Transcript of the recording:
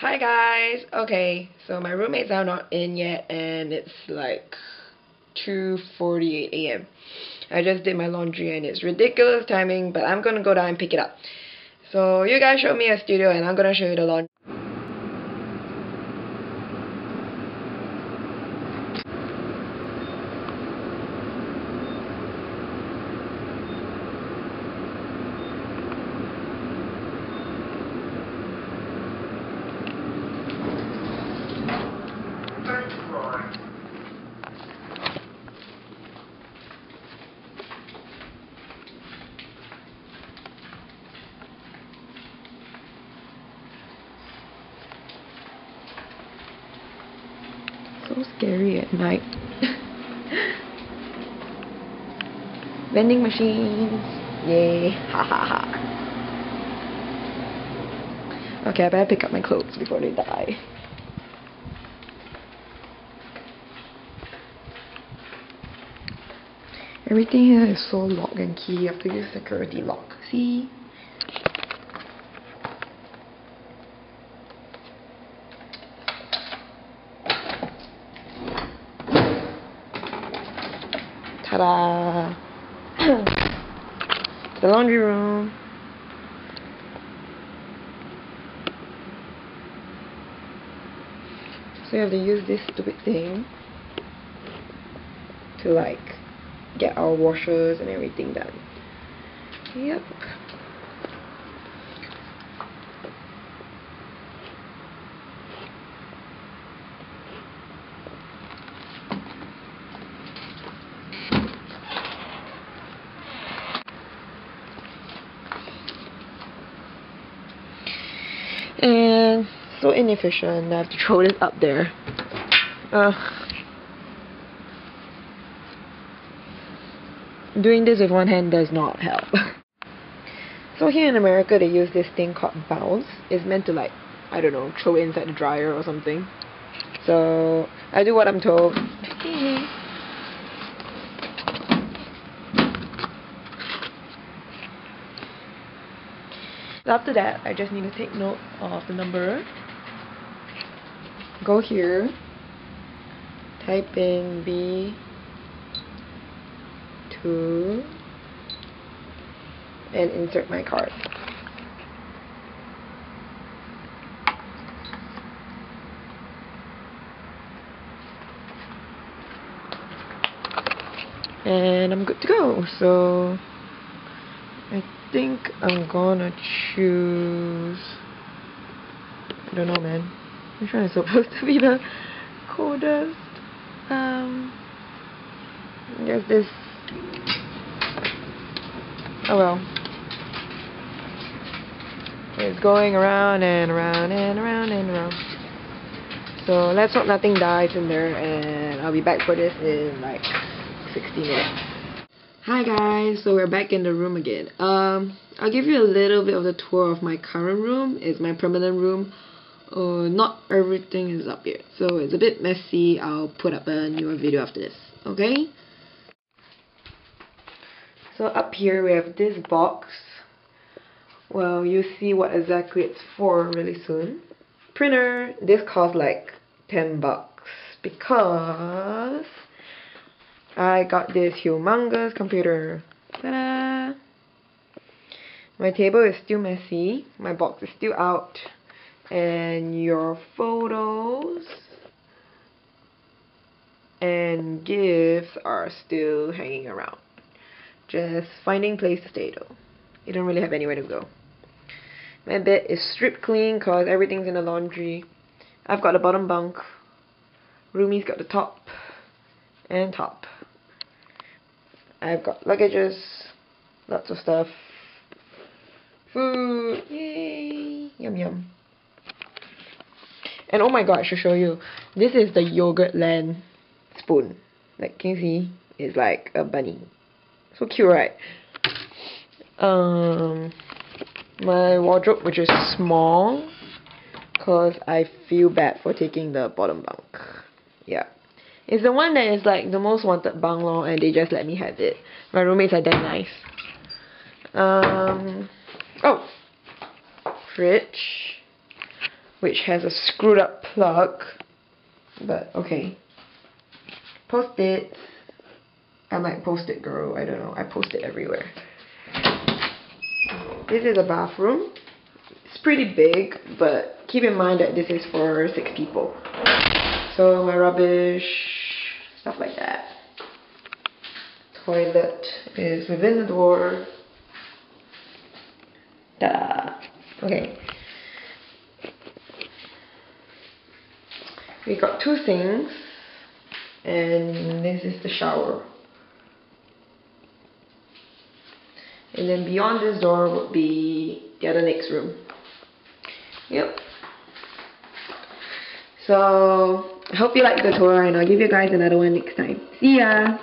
Hi guys! Okay, so my roommates are not in yet and it's like 2.48 a.m. I just did my laundry and it's ridiculous timing but I'm gonna go down and pick it up. So you guys show me a studio and I'm gonna show you the laundry. So scary at night. Vending machines. Yay. Ha ha ha. Okay, I better pick up my clothes before they die. Everything here is so lock and key. You have to use security lock. See? Ta-da! the laundry room. So you have to use this stupid thing to like get our washers and everything done. Yep. And so inefficient. I have to throw this up there. Doing this with one hand does not help. so here in America, they use this thing called bounce. It's meant to like, I don't know, throw it inside the dryer or something. So I do what I'm told. After that, I just need to take note of the number. Go here, type in B2, and insert my card. And I'm good to go. So I think I'm gonna choose. I don't know, man. Which one is supposed to be the coldest? Um, guess this. Oh well. It's going around and around and around and around. So let's hope nothing dies in there, and I'll be back for this in like 60 minutes. Hi guys, so we're back in the room again. Um, I'll give you a little bit of the tour of my current room. It's my permanent room. Uh, not everything is up yet, so it's a bit messy. I'll put up a newer video after this, okay? So up here we have this box. Well, you'll see what exactly it's for really soon. Printer. This cost like 10 bucks because I got this humongous computer. Ta-da! My table is still messy. My box is still out. And your photos and gifts are still hanging around. Just finding place to stay though. You don't really have anywhere to go. My bed is stripped clean because everything's in the laundry. I've got the bottom bunk. Roomie's got the top and top. I've got luggages, lots of stuff. Food, yay, yum yum. And oh my god, I should show you. This is the Yogurtland spoon. Like, can you see? It's like a bunny. So cute, right? Um, my wardrobe, which is small, because I feel bad for taking the bottom bunk. Yeah. It's the one that is like the most wanted bungalow and they just let me have it. My roommates are damn nice. Um, oh, fridge. which has a screwed up plug. But okay. Post-it. I'm like post-it girl, I don't know. I post it everywhere. This is a bathroom. It's pretty big, but keep in mind that this is for six people. So my rubbish, stuff like that. Toilet is within the door. Ta-da! Okay. We got two things, and this is the shower. And then beyond this door would be the other next room. Yep. So, I hope you liked the tour and I'll give you guys another one next time. See ya!